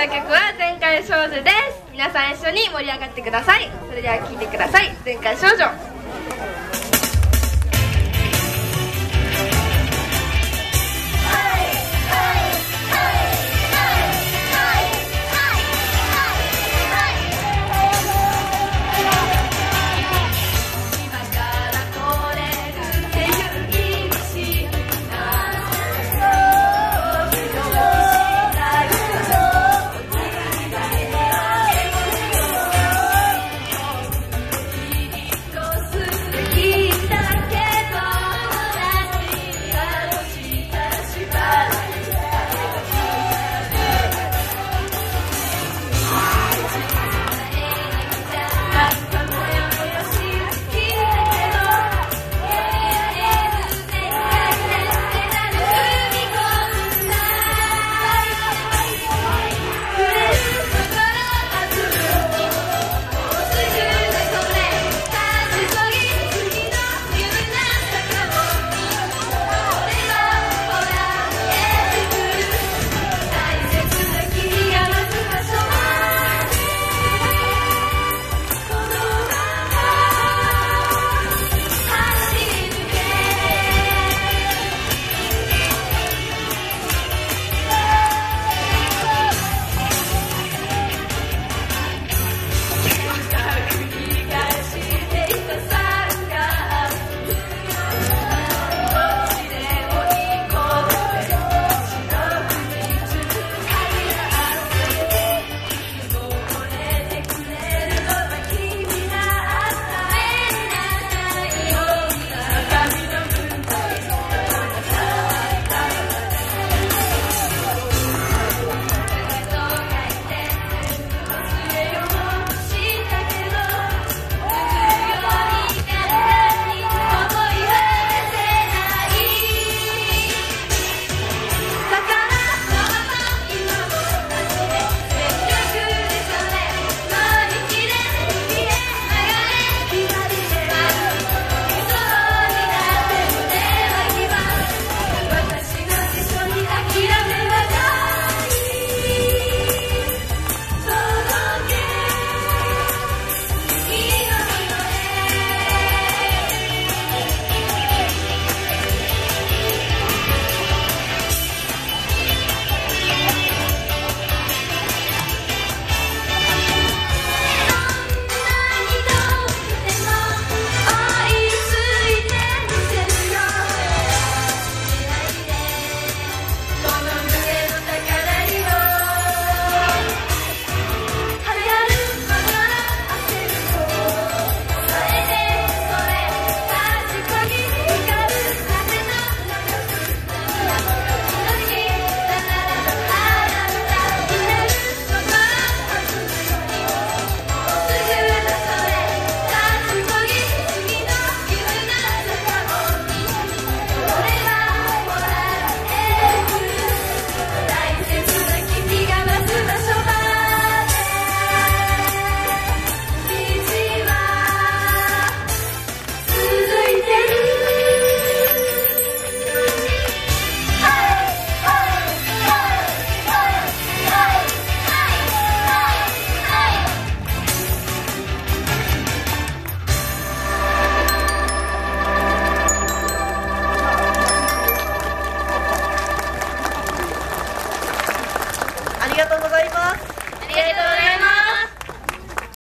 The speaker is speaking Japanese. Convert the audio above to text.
の曲は前回少女です。皆さん一緒に盛り上がってください。それでは聴いてください。前回少女。